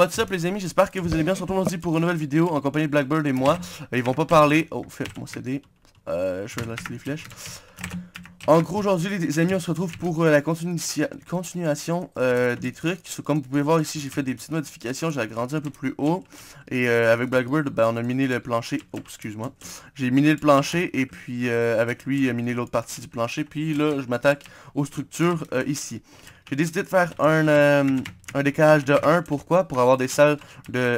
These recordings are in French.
what's up les amis, j'espère que vous allez bien. Retrouve aujourd'hui pour une nouvelle vidéo en compagnie de Blackbird et moi. Ils vont pas parler. Oh, fais-moi CD. Euh, je vais laisser les flèches. En gros, aujourd'hui les amis, on se retrouve pour euh, la continuation euh, des trucs. comme vous pouvez voir ici, j'ai fait des petites modifications, j'ai agrandi un peu plus haut. Et euh, avec Blackbird, ben, on a miné le plancher. Oh, excuse-moi. J'ai miné le plancher et puis avec lui, il a miné l'autre partie du plancher. Puis là, je m'attaque aux structures ici. J'ai décidé de faire un, un décalage de 1. Pourquoi? Pour avoir des salles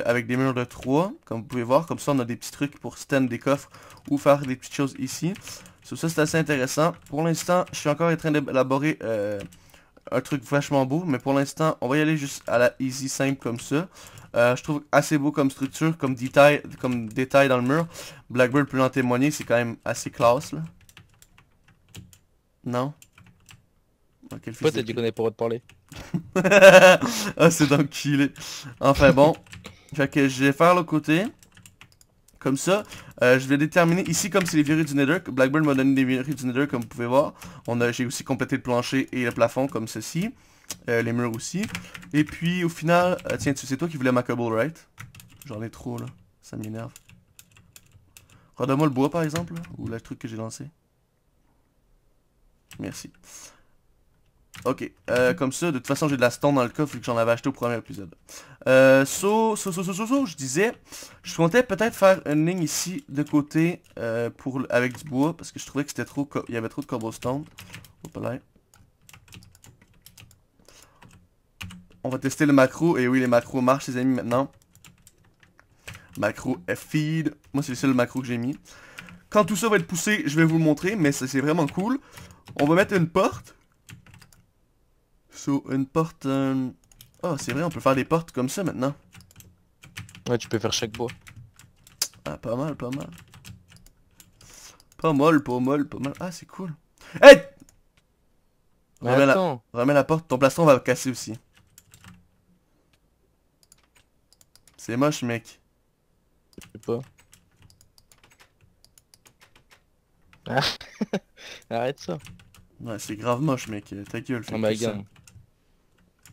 avec des murs de 3. Comme vous pouvez voir, comme ça on a des petits trucs pour stand des coffres ou faire des petites choses ici. So, ça, c'est assez intéressant. Pour l'instant, je suis encore en train d'élaborer euh, un truc vachement beau. Mais pour l'instant, on va y aller juste à la easy simple comme ça. Euh, je trouve assez beau comme structure, comme détail, comme détail dans le mur. Blackbird peut en témoigner, c'est quand même assez classe là. Non? Dit qu'on est pas de parler Ah c'est donc killé. Enfin bon. Fait que je vais faire le côté. Comme ça, euh, je vais déterminer ici comme c'est les verrues du Nether. Blackbird m'a donné des verrues du Nether comme vous pouvez voir. J'ai aussi complété le plancher et le plafond comme ceci. Euh, les murs aussi. Et puis au final, euh, tiens, c'est toi qui voulais ma cobble, right? J'en ai trop là, ça m'énerve. Redonne-moi le bois par exemple, ou le truc que j'ai lancé. Merci. Ok, euh, comme ça, de toute façon j'ai de la stone dans le coffre vu que j'en avais acheté au premier épisode. Euh, so, so, so, so, so, so, je disais, je comptais peut-être faire une ligne ici de côté euh, pour, avec du bois parce que je trouvais que c'était trop, il y avait trop de cobblestone. On va tester le macro, et oui les macros marchent les amis maintenant. Macro feed, moi c'est le seul macro que j'ai mis. Quand tout ça va être poussé, je vais vous le montrer, mais c'est vraiment cool. On va mettre une porte. So, une porte... Euh, oh, c'est vrai, on peut faire des portes comme ça maintenant. Ouais, tu peux faire chaque bois. Ah, pas mal, pas mal. Pas mal, pas mal, pas mal. Ah, c'est cool. Hey remets la, remets la porte, ton plastron va casser aussi. C'est moche, mec. Je sais pas. Ah. Arrête ça. Ouais, c'est grave moche, mec. Ta gueule, fais oh ça.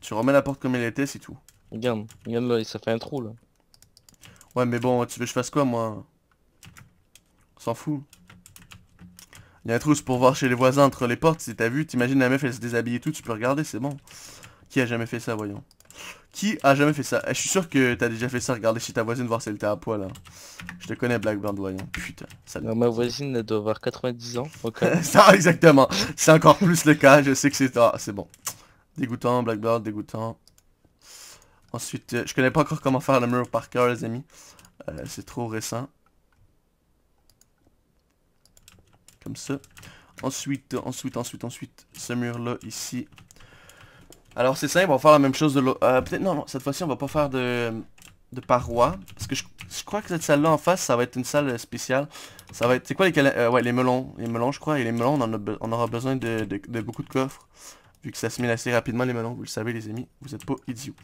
Tu remets la porte comme elle était, c'est tout. Regarde, regarde là, ça fait un trou là. Ouais mais bon, tu veux que je fasse quoi moi? On s'en fout. Il y a un trou pour voir chez les voisins entre les portes, si t'as vu, t'imagines la meuf elle se déshabille et tout, tu peux regarder, c'est bon. Qui a jamais fait ça, voyons? Qui a jamais fait ça? Eh, Je suis sûr que t'as déjà fait ça, regarder chez ta voisine, voir si elle était à poil là. Hein. Je te connais Blackbird, voyons. Putain. Ça... ma voisine elle doit avoir 90 ans. ça, exactement. C'est encore plus le cas, je sais que c'est... Ah, c'est bon. Dégoûtant, Blackbird, dégoûtant. Ensuite, euh, je connais pas encore comment faire le mur par cœur, les amis. Euh, c'est trop récent. Comme ça. Ensuite, ensuite, ensuite, ensuite, ce mur-là, ici. Alors, c'est simple, on va faire la même chose de l'autre. Euh, peut-être, non, non, cette fois-ci, on va pas faire de, de parois. Parce que je, crois que cette salle-là en face, ça va être une salle spéciale. Ça va être, c'est quoi les, ouais, les melons. Les melons, je crois. Et les melons, on aura besoin de, de beaucoup de coffres. Vu que ça se met assez rapidement les melons, vous le savez les amis, vous êtes pas idiots.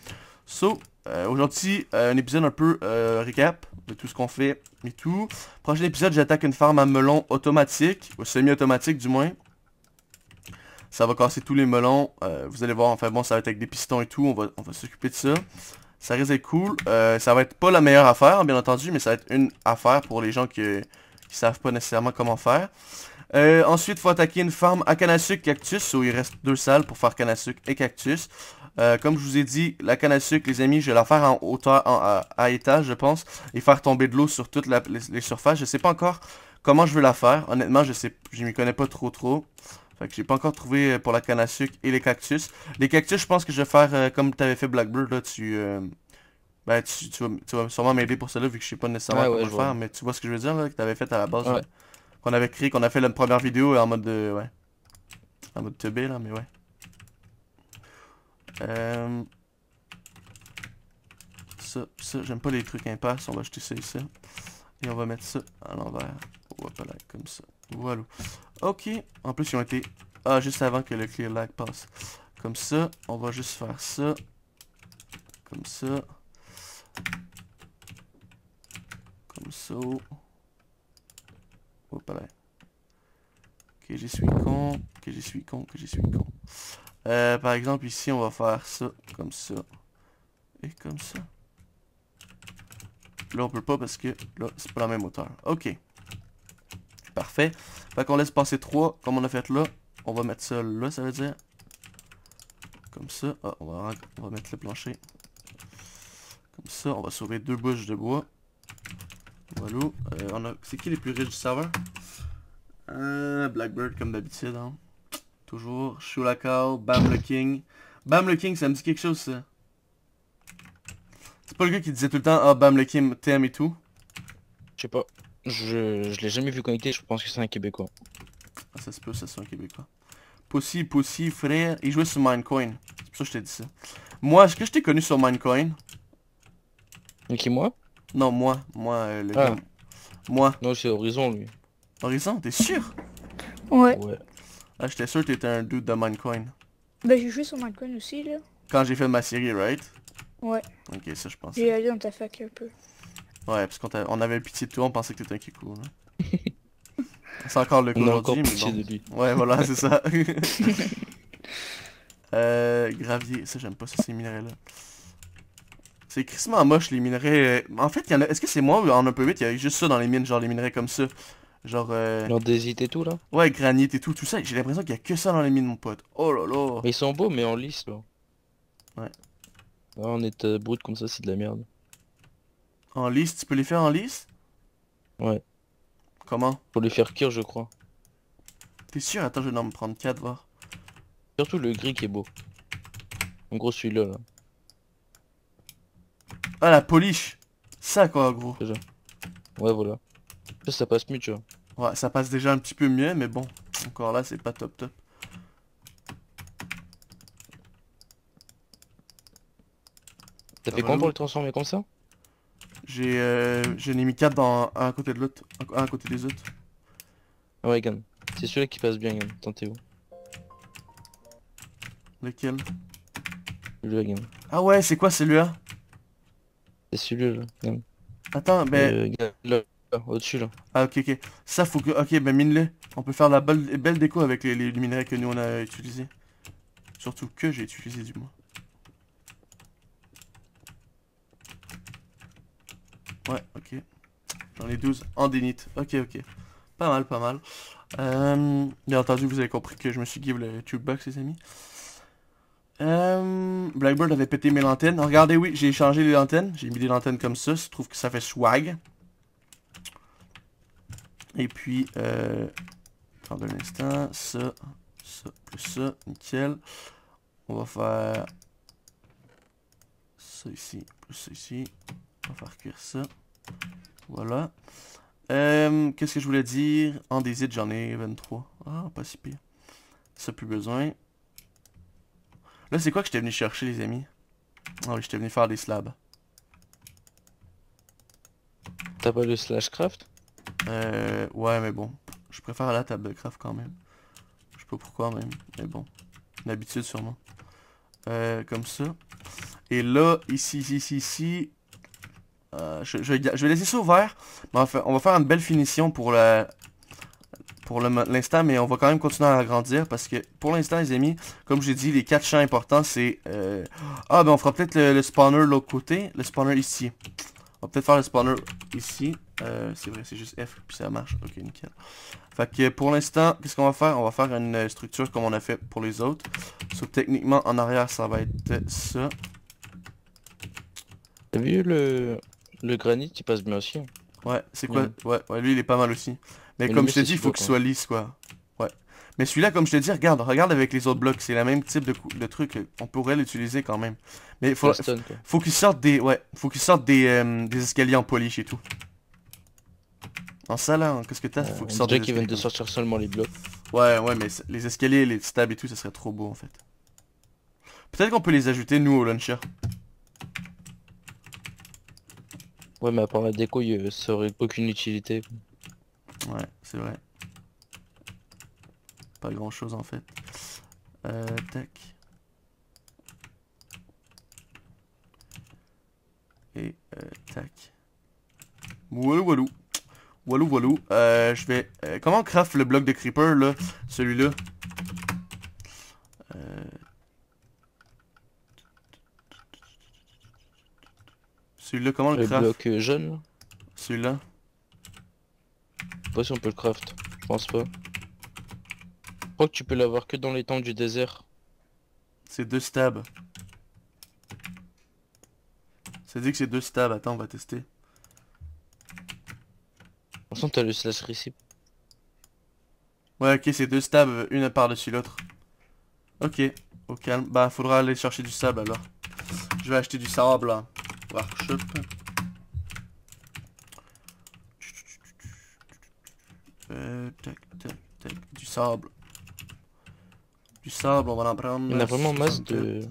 So, euh, aujourd'hui, euh, un épisode un peu euh, récap de tout ce qu'on fait et tout. Prochain épisode, j'attaque une farm à melons automatique, ou semi-automatique du moins. Ça va casser tous les melons, vous allez voir, enfin bon, ça va être avec des pistons et tout, on va, on va s'occuper de ça. Ça risque d'être cool. ça va être pas la meilleure affaire, bien entendu, mais ça va être une affaire pour les gens qui, qui savent pas nécessairement comment faire. Euh, ensuite, faut attaquer une farm à canne à sucre cactus. où il reste deux salles pour faire canne à sucre et cactus. Euh, comme je vous ai dit, la canne à sucre, les amis, je vais la faire en hauteur, à, étage, je pense. Et faire tomber de l'eau sur toutes les, surfaces. Je sais pas encore comment je veux la faire. Honnêtement, je sais, je m'y connais pas trop trop. Fait que j'ai pas encore trouvé euh, pour la canne à sucre et les cactus. Les cactus, je pense que je vais faire comme tu avais fait Blackbird, là, tu... ben, tu, vas, sûrement m'aider pour cela, vu que je sais pas nécessairement comment le faire. Mais tu vois ce que je veux dire, là, que tu avais fait à la base qu'on avait créé, qu'on a fait la première vidéo en mode de... Ouais. En mode teubé là, mais ouais. Euh... Ça, ça, j'aime pas les trucs impasses, on va jeter ça ici. Et on va mettre ça à l'envers. Voilà, comme ça. Voilà. Ok. En plus, ils ont été... Ah, juste avant que le clear lag passe. Comme ça, on va juste faire ça. Comme ça. Comme ça. Hop là. Que je suis con, que je suis con, que je suis con. Euh, par exemple, ici, on va faire ça, comme ça. Et comme ça. là on peut pas parce que là c'est pas la même hauteur. Ok. Parfait. Fait qu'on laisse passer 3 comme on a fait là. On va mettre ça là ça veut dire. Comme ça. Ah, on, va, on va mettre le plancher. Comme ça, on va sauver deux bouches de bois. Voilà. Euh, a... C'est qui les plus riches du serveur? Euh, Blackbird comme d'habitude. Hein. Toujours. Shulakal, Bam le King. Bam le King, ça me dit quelque chose ça. C'est pas le gars qui disait tout le temps, ah Bam le King t'aimes et tout? Je sais pas. Je, je l'ai jamais vu connecté, je pense que c'est un Québécois. Ah ça se peut, ça c'est un Québécois. Pussy, Pussy, frère, il jouait sur Minecoin. C'est pour ça que je t'ai dit ça. Moi, est-ce que je t'ai connu sur Minecoin? Qui moi? Non, moi. Moi, euh, le Ah. gars. Moi. Non, c'est Horizon lui. Horizon, t'es sûr? Ouais. Ouais. Ah, j'étais sûr que t'étais un dude de Minecoin. Ben j'ai joué sur Minecraft aussi là. Quand j'ai fait ma série, right? Ouais. Ok, ça je pense. J'ai allé dans ta fac un peu. Ouais, parce qu'on t'a- on avait pitié de toi, on pensait que t'étais un kikou. Là. c'est encore le cas On a encore aujourd'hui, mais pitié bon. de lui. Ouais, voilà, c'est ça. euh, gravier, ça j'aime pas ça, ces minerais-là. C'est crissement moche les minerais. euh, En fait, il y en a... Est-ce que c'est moi ou en un peu vite, il y a juste ça dans les mines, genre les minerais comme ça? Genre, euh... L'andésite et tout là? ouais, granit et tout, tout ça. J'ai l'impression qu'il y a que ça dans les mines, mon pote. Oh là là. Mais ils sont beaux mais en lisse là. Ouais. Ah, on est euh, brut comme ça, c'est de la merde. En lisse, tu peux les faire en lisse? Ouais. Comment? Faut les faire cuire je crois. T'es sûr? Attends, je vais en me prendre 4, voir. Surtout le gris qui est beau. En gros celui-là là. Ah, la polish Ça quoi, gros. Ouais voilà. Ça, ça passe mieux tu vois. Ouais, ça passe déjà un petit peu mieux, mais bon. Encore là, c'est pas top top. T'as fait comment pour le transformer comme ça? J'ai euh, j'en ai mis 4 dans, un à côté de l'autre. Un à côté des autres. Ah ouais Gan. C'est celui-là qui passe bien Gan. Tentez-vous. Lequel? Celui-là Gan. Ah ouais, c'est quoi celui-là C'est celui-là. Attends, ben... Euh, au-dessus là. Ah ok, ok. Ça, faut que... Ok, ben mine-le. On peut faire la belle, belle déco avec les, les minerais que nous on a utilisés. Surtout que j'ai utilisé du moins. Ouais, ok. J'en ai 12 en dénite. Ok, ok. Pas mal, pas mal. Euh, bien entendu, vous avez compris que je me suis give le tubebox, les amis. Euh, Blackbird avait pété mes lanternes. Regardez, oui, j'ai changé les lanternes. J'ai mis des lanternes comme ça. Je trouve que ça fait swag. Et puis, euh, attendez un instant, ça, ça, plus ça, nickel. On va faire ça ici, plus ça ici. On va faire cuire ça. Voilà. Euh, Qu'est-ce que je voulais dire? En désite, j'en ai 23. Ah, pas si pire. Ça, plus besoin. Là, c'est quoi que j'étais venu chercher, les amis? Ah oui, j'étais venu faire des slabs. T'as pas le slash craft Euh, ouais, mais bon. Je préfère la table de craft quand même. Je sais pas pourquoi même, mais bon. Une habitude sûrement. Euh, comme ça. Et là, ici, ici, ici, ici. euh, je, je, je vais laisser ça ouvert. Mais on, va faire, on va faire une belle finition pour la pour l'instant, mais on va quand même continuer à agrandir parce que pour l'instant, les amis, comme j'ai dit, les quatre champs importants, c'est... euh, Ah, ben on fera peut-être le, le spawner de l'autre côté, le spawner ici. On va peut-être faire le spawner ici. Euh, c'est vrai, c'est juste F, puis ça marche. Ok, nickel. Fait que pour l'instant, qu'est-ce qu'on va faire? On va faire une structure comme on a fait pour les autres. So, techniquement, en arrière, ça va être ça. T'as vu le... Le granit qui passe bien aussi? Ouais, c'est quoi? Ouais, ouais, lui, il est pas mal aussi. Mais Mais comme je mieux, dit, il faut qu'il quoi. soit lisse, quoi. Ouais. Mais celui-là, comme je te dis, regarde, regarde avec les autres blocs. C'est la même type de, de truc. On pourrait l'utiliser quand même. Mais faut, stone, faut qu'il sorte des... Ouais, faut qu'il sorte des, euh, des escaliers en polish et tout. En ça, là, hein, qu'est-ce que t'as? Euh, Faut qu'il sorte dirait des viennent de escaliers. sortir seulement les blocs. Ouais, ouais, mais les escaliers, les stabs et tout, ça serait trop beau, en fait. Peut-être qu'on peut les ajouter, nous, au launcher. Ouais mais à part la déco, il- ça aurait aucune utilité. Ouais, c'est vrai. Pas grand chose en fait. Euh, tac. Et euh, tac. Walou walou. Walou walou. Euh, je vais... euh, comment on craft le bloc de creeper là Celui-là? Euh... Celui-là, comment le Le craft? bloc euh, jaune, là? Celui-là pas si on peut le craft. Je pense pas. Je crois que tu peux l'avoir que dans les temps du désert. C'est deux stabs. Ça dit que c'est deux stabs. Attends, on va tester. De toute façon, t'as le slash recipe. Ouais, ok, c'est deux stabs, euh, une par-dessus l'autre. Ok, au calme. Bah, faudra aller chercher du sable alors. Je vais acheter du sable là. Workshop. Euh, tac, tac, tac. Du sable. Du sable, on va en prendre. Il y en a vraiment masse 67. de...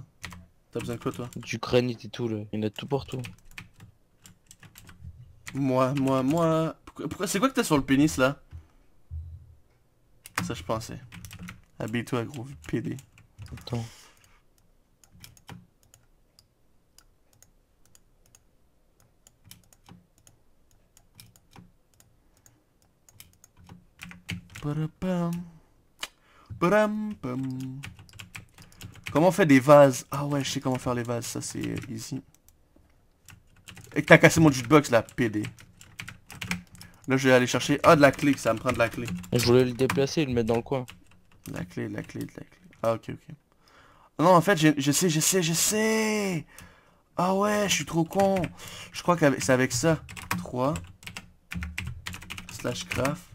T'as besoin de quoi toi? Du granit et tout là. Il y en a de tout partout. Moi, moi, moi. Pourquoi, pourquoi- c'est quoi que t'as sur le pénis là? Ça je pensais. Habille-toi gros PD. Attends. Comment on fait des vases? Ah ouais, je sais comment faire les vases, ça c'est easy. Et que t'as cassé mon jukebox là, PD. Là je vais aller chercher... Ah de la clé, ça va me prend de la clé. Je voulais le déplacer et le mettre dans le coin. De la clé, de la clé, de la clé. Ah ok, ok. Non, en fait, je sais, je sais, je sais Ah ouais, je suis trop con. Je crois que c'est avec ça. 3. Slash craft.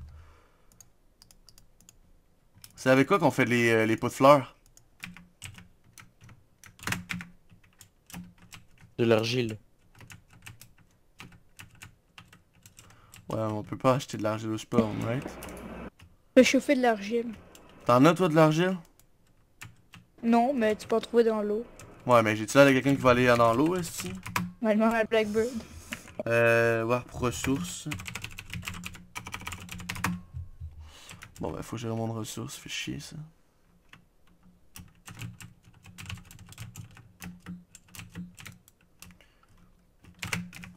C'est avec quoi qu'on fait les, euh, les pots de fleurs? De l'argile. Ouais, on peut pas acheter de l'argile au spawn, right? Fais chauffer de l'argile. T'en as toi de l'argile? Non, mais tu peux en trouver dans l'eau. Ouais, mais j'ai-tu l'air de quelqu'un qui va aller dans l'eau, est-ce que Maintenant, la Blackbird. Euh, warp ressources. Bon bah faut j'ai vraiment de ressources, fait chier ça.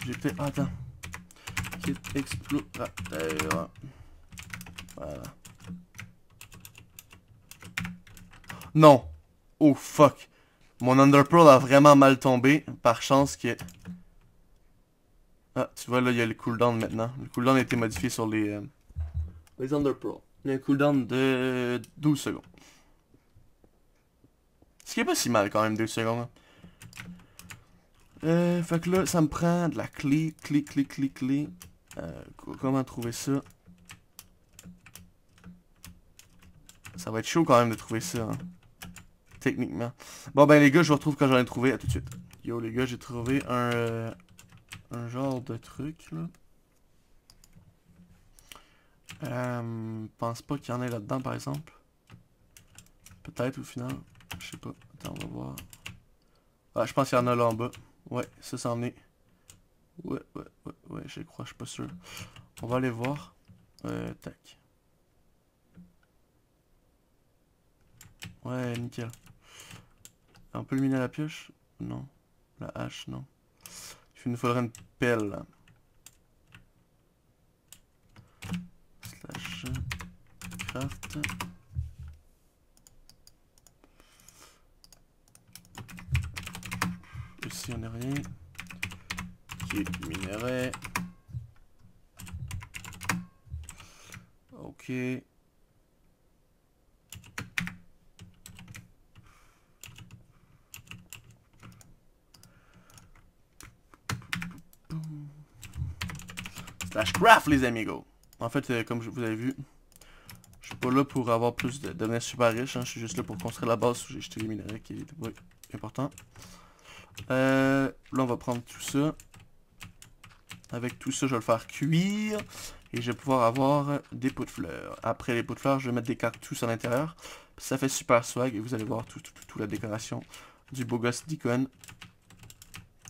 Peut-être... ah, attends. Kit explorateur. Voilà. Non. Oh fuck. Mon Underpearl a vraiment mal tombé. Par chance que... Ah, tu vois là, il y a le cooldown maintenant. Le cooldown a été modifié sur les... euh, les Underpearl. Un cooldown de 12 secondes. Ce qui est pas si mal quand même, 2 secondes. hein. Euh, fait que là, ça me prend de la clé, clé, clé, clé, clé. Euh, co- comment trouver ça? Ça va être chaud quand même de trouver ça, hein. Techniquement. Bon ben les gars, je vous retrouve quand j'en ai trouvé. À tout de suite. Yo les gars, j'ai trouvé un... euh, un genre de truc là. Euh, pense pas qu'il y en ait là-dedans par exemple. Peut-être au final. Je sais pas. Attends, on va voir. Ah, je pense qu'il y en a là en bas. Ouais, ça c'en est. Ouais, ouais, ouais, ouais, je crois, je suis pas sûr. On va aller voir. Euh, tac. Ouais, nickel. On peut le miner à la pioche? Non. La hache, non. Il nous faudrait une pelle. là. Slash craft. Ici on n'a rien. Qui est minerai. Ok. Slash craft les amigos. En fait, comme vous avez vu, là pour avoir plus de devenir super riche. hein. Je suis juste là pour construire la base où j'ai jeté les minerais qui est important. Euh, là, on va prendre tout ça. Avec tout ça, je vais le faire cuire. Et je vais pouvoir avoir des pots de fleurs. Après les pots de fleurs, je vais mettre des cactus à l'intérieur. Ça fait super swag. Et vous allez voir toute tout, tout, la décoration du beau gosse d'icône.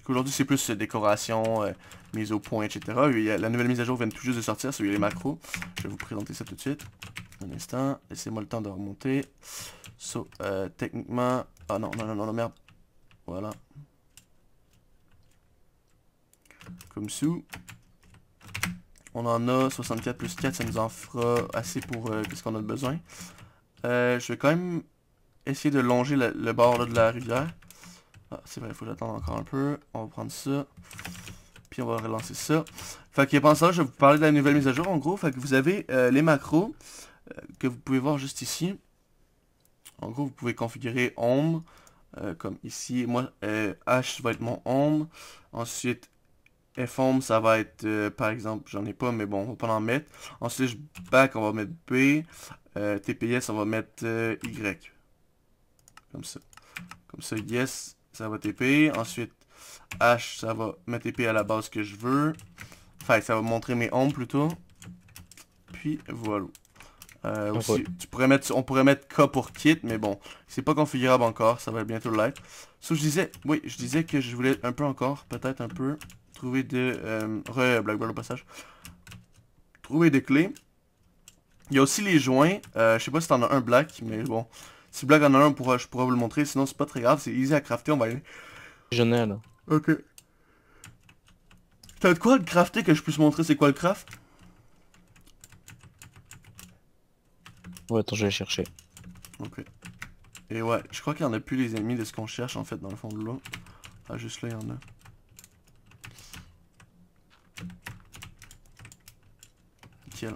Aujourd'hui, c'est plus décoration, euh, mise au point, etc. La nouvelle mise à jour vient tout juste de sortir, sur les macros. Je vais vous présenter ça tout de suite. Instant, laissez-moi le temps de remonter. Euh, techniquement... Ah non, non, non, non, non, merde. Voilà. Comme ça. On en a 64 plus 4, ça nous en fera assez pour euh, ce qu'on a besoin. Euh, je vais quand même essayer de longer le, bord là, de la rivière. Ah, c'est vrai, il faut que j'attende encore un peu. On va prendre ça. Puis on va relancer ça. Fait que pendant ça, je vais vous parler de la nouvelle mise à jour en gros. Fait que vous avez euh, les macros que vous pouvez voir juste ici. En gros, vous pouvez configurer home. euh, comme ici. Moi, euh, H va être mon home. Ensuite, Fhome, ça va être, euh, par exemple, j'en ai pas, mais bon, on va pas en mettre. Ensuite, back, on va mettre B. Euh, TPS, on va mettre euh, Y. Comme ça. Comme ça, yes, ça va TP. Ensuite, H, ça va mettre TP à la base que je veux. Enfin, ça va montrer mes homes plutôt. Puis, voilà. Euh, aussi, tu pourrais mettre, on pourrait mettre K pour kit, mais bon, c'est pas configurable encore, ça va bientôt l'être. So, je disais, oui, je disais que je voulais un peu encore, peut-être un peu, trouver de... Euh, re, Blackbird au passage. Trouver des clés. Il y a aussi les joints, euh, je sais pas si t'en as un black, mais bon. Si black en a un, on pourra, je pourrais vous le montrer, sinon c'est pas très grave, c'est easy à crafter, on va aller. J'en ai là. Ok. T'as de quoi le crafter que je puisse montrer c'est quoi le craft? Ouais, attends, je vais chercher. Ok. Et ouais, je crois qu'il y en a plus les ennemis de ce qu'on cherche en fait dans le fond de l'eau. Ah juste là il y en a. Nickel.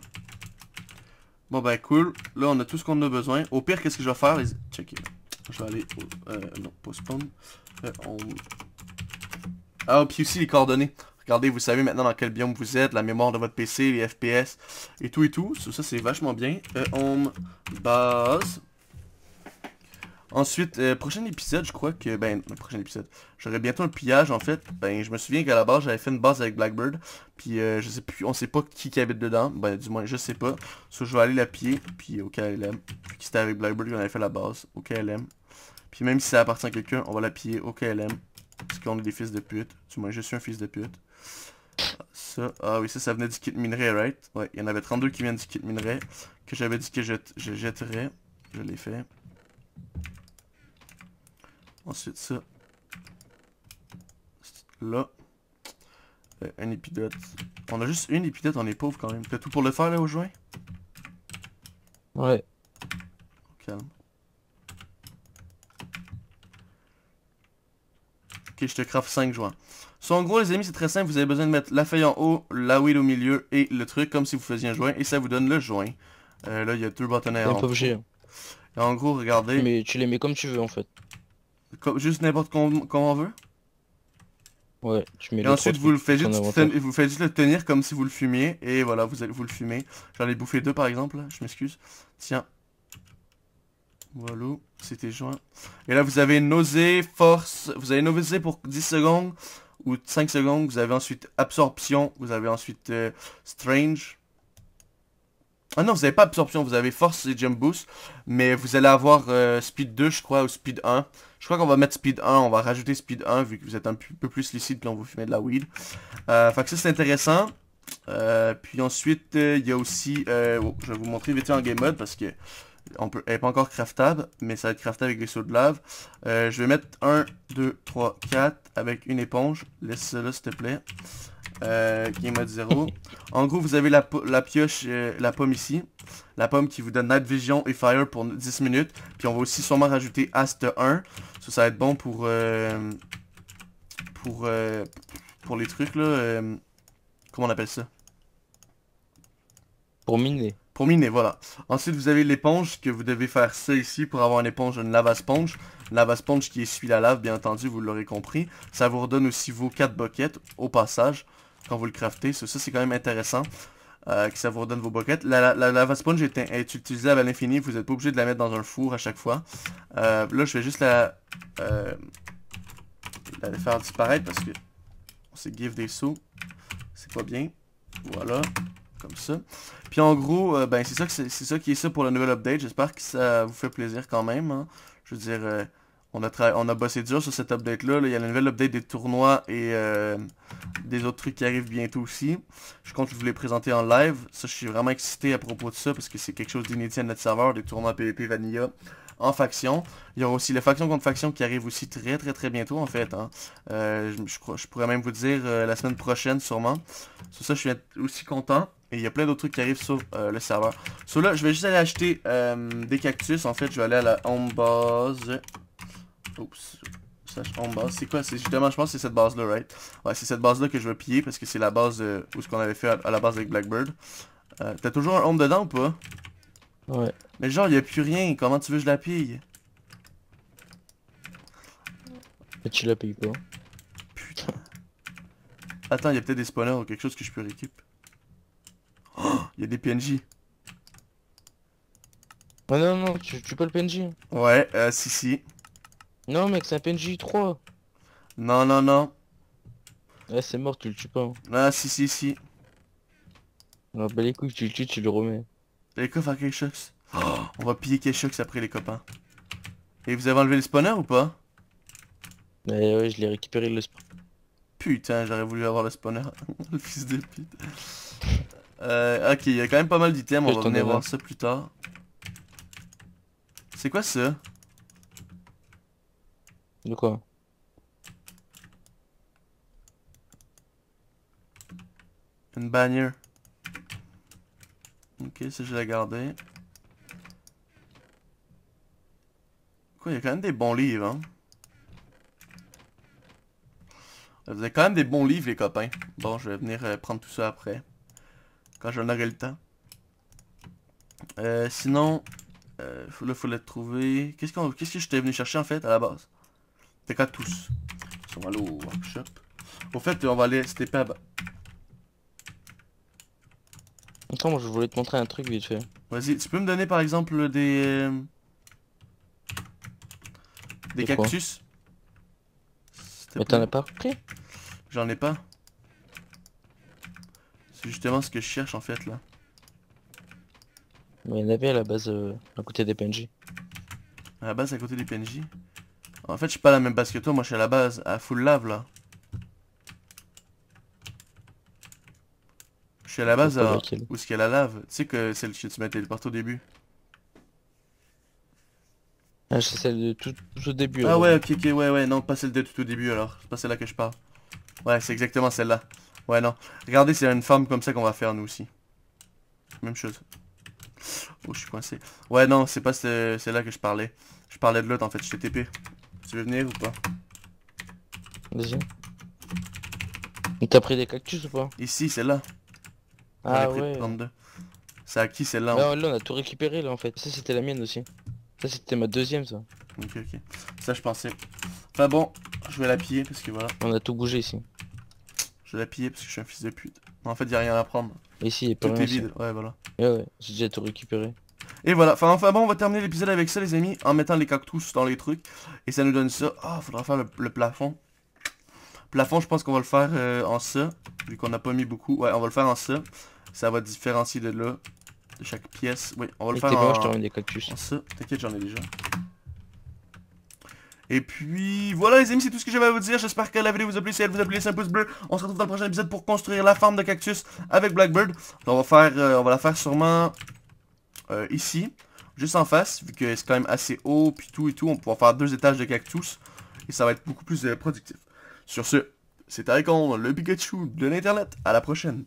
Bon ben cool, là on a tout ce qu'on a besoin. Au pire qu'est-ce que je vais faire? Les... Checker. Je vais aller au... Euh, non, pas. Euh, on... Ah puis aussi les coordonnées. Regardez, vous savez maintenant dans quel biome vous êtes, la mémoire de votre PC, les FPS et tout et tout. Ça, c'est vachement bien. Euh, home, base. Ensuite, euh, prochain épisode, je crois que, ben, le prochain épisode, j'aurai bientôt un pillage en fait. Ben, je me souviens qu'à la base, j'avais fait une base avec Blackbird. Puis, euh, je sais plus, on sait pas qui, habite dedans. Ben, du moins, je sais pas. So, je vais aller la piller, puis au KLM. Puis, c'était avec Blackbird qu'on avait fait la base, au KLM. Puis, même si ça appartient à quelqu'un, on va la piller au KLM. Parce qu'on est des fils de pute. Du moins, je suis un fils de pute. Ça, ah oui, ça, ça venait du kit minerai, right? Ouais, il y en avait 32 qui viennent du kit minerai. Que j'avais dit que je, je jetterais. Je l'ai fait. Ensuite ça. Là. Euh, un épidote. On a juste une épidote, on est pauvre quand même. T'as tout pour le faire là au joint? Ouais. Calme. Ok, je te craft 5 joints. So, en gros, les amis, c'est très simple. Vous avez besoin de mettre la feuille en haut, la weed au milieu et le truc comme si vous faisiez un joint. Et ça vous donne le joint. Euh, là, il y a deux bâtonnets en pas obligé. hein. Et en gros, regardez. Mais tu les mets comme tu veux en fait. comme- juste n'importe com- comment on veut. Ouais, tu mets Et ensuite, vous le faites juste, vous faites juste le tenir comme si vous le fumiez. Et voilà, vous, allez- vous le fumez. J'en ai bouffé deux par exemple, là, je m'excuse. Tiens. Voilà, c'était joint. Et là, vous avez nausée, force. Vous avez nausée pour 10 secondes ou 5 secondes. Vous avez ensuite absorption. Vous avez ensuite euh, strange. Ah non, vous avez pas absorption, vous avez force et jump boost. Mais vous allez avoir euh, speed 2, je crois, ou speed 1. Je crois qu'on va mettre speed 1, on va rajouter speed 1 vu que vous êtes un peu plus lucide puis on vous fumer de la weed. Euh, fait que ça c'est intéressant. Euh, puis ensuite, il y a aussi, oh, je vais vous montrer vite en game mode parce que elle n'est pas encore craftable, mais ça va être craftable avec des sauts de lave. Euh, je vais mettre 1, 2, 3, 4 avec une éponge. Laisse là s'il te plaît. Euh, game mode 0. en gros, vous avez la, la pioche, euh, la pomme ici. La pomme qui vous donne Night Vision et Fire pour 10 minutes. Puis on va aussi sûrement rajouter Ast 1. Ça, ça va être bon pour... pour... les trucs là. comment on appelle ça? Pour miner. Pour miner, voilà. Ensuite, vous avez l'éponge, que vous devez faire ça ici pour avoir une éponge, une lava sponge. Lava sponge qui essuie la lave, bien entendu, vous l'aurez compris. Ça vous redonne aussi vos 4 buckets au passage, quand vous le craftez. Ça, c'est quand même intéressant. euh, que ça vous redonne vos buckets. La, la- la lava sponge est, utilisable à l'infini, vous n'êtes pas obligé de la mettre dans un four à chaque fois. Euh, là, je vais juste la, euh, la faire disparaître parce que on s'est give des sauts. C'est pas bien. Voilà, comme ça. Puis en gros, euh, ben c'est ça, c'est ça qui est ça pour le nouvel update. J'espère que ça vous fait plaisir quand même. hein. Je veux dire, euh, on, a on a bossé dur sur cet update-là. là. Il y a le nouvel update des tournois et euh, des autres trucs qui arrivent bientôt aussi. Je compte vous les présenter en live. Ça, je suis vraiment excité à propos de ça parce que c'est quelque chose d'inédit à notre serveur, des tournois PvP Vanilla en faction. Il y aura aussi les factions contre faction qui arrivent aussi très très très bientôt en fait. hein. Je, pourrais même vous dire la semaine prochaine sûrement. Sur ça, je suis aussi content. Et il y a plein d'autres trucs qui arrivent sur euh, le serveur. Sur là, je vais juste aller acheter euh, des cactus. En fait, je vais aller à la home base. Oups. slash home base. C'est quoi? C'est justement, je pense que c'est cette base-là, right? Ouais, c'est cette base-là que je veux piller parce que c'est la base de où ce qu'on avait fait à, à la base avec Blackbird. Euh, T'as toujours un home dedans ou pas? Ouais. Mais genre, y a plus rien. Comment tu veux que je la pille? Et tu la payes pas. Putain. Attends, y a peut-être des spawners ou quelque chose que je peux récupérer. Oh, y a des PNJ. Ah non, non, tu, tu peux le PNJ. Ouais, euh, si, si. Non, mec, c'est un PNJ 3. Non, non, non. Ouais, c'est mort, tu le tues pas. Ah, si, si, si. Non, bah les couilles, tu le tues, tu le remets. Les coffres à K-Shox. Oh, on va piller K-Shox après les copains. Et vous avez enlevé les spawners ou pas? Mais ouais, je l'ai récupéré le spot. Putain, j'aurais voulu avoir le spawner. le fils de pute. Euh, ok, il y a quand même pas mal d'items, on va venir voir ça plus tard. C'est quoi ça? De quoi? Une bannière. Ok, ça je l'ai gardé. Quoi, il y a quand même des bons livres, hein? Vous avez quand même des bons livres, les copains. Bon, je vais venir euh, prendre tout ça après. Quand j'en aurai le temps. Euh, sinon, euh, faut- là, faut le trouver. Qu'est-ce qu'on, qu'est-ce que j'étais venu chercher en fait à la base? Des cactus. On va aller au workshop. Au fait, on va aller c'était pas Attends, moi je voulais te montrer un truc vite fait. Vas-y, tu peux me donner par exemple des... euh, Des De cactus? Mais t'en as pas pris? J'en ai pas. C'est justement ce que je cherche en fait là. Mais il y en avait à la base euh, à côté des PNJ. À la base à côté des PNJ. En fait je suis pas à la même base que toi, moi je suis à la base à full lave là. Je suis à la base à... laquelle. où est-ce qu'il y a la lave Tu sais que celle que tu m'as téléporté au début. Ah, c'est celle de tout, tout au début. Ah alors. ouais, ok, ok, ouais, ouais, non, pas celle de tout au début alors. C'est pas celle-là que je parle. Ouais, c'est exactement celle-là. Ouais, non. Regardez, c'est une forme comme ça qu'on va faire nous aussi. Même chose. Oh, je suis coincé. Ouais, non, c'est pas ce- celle-là que je parlais. Je parlais de l'autre en fait, je t'ai TP. Tu veux venir ou pas? Vas-y. T'as pris des cactus ou pas? Ici, celle-là. Ah pris ouais. 32. C'est à qui celle-là Là, là, on a tout récupéré là en fait. Ça c'était la mienne aussi. Ça c'était ma deuxième ça. Ok, ok. Ça, je pensais. Enfin bon, je vais la piller parce que voilà. On a tout bougé ici. Je vais la piller parce que je suis un fils de pute. En fait, y a rien à prendre. Ici il a pas Tout rien est vide. Ouais, voilà. Ouais ouais, j'ai déjà tout récupéré. Et voilà, enfin, enfin bon, on va terminer l'épisode avec ça les amis, en mettant les cactus dans les trucs. Et ça nous donne ça. Ah, faudra faire le, le plafond. Plafond, je pense qu'on va le faire euh, en ça, vu qu'on n'a pas mis beaucoup. Ouais, on va le faire en ça. Ça va différencier de là, de chaque pièce. Oui, on va le Et faire en, je te des cactus. en ça. T'inquiète, j'en ai déjà. Et puis voilà les amis, c'est tout ce que j'avais à vous dire. J'espère que la vidéo vous a plu. Si elle vous a plu, laissez un pouce bleu. On se retrouve dans le prochain épisode pour construire la farm de cactus avec Blackbird. On va faire, euh, on va la faire sûrement euh, ici, juste en face, vu que c'est quand même assez haut, puis tout et tout. On pourra faire deux étages de cactus et ça va être beaucoup plus euh, productif. Sur ce, c'était Icon, le Pikachu de l'internet. À la prochaine.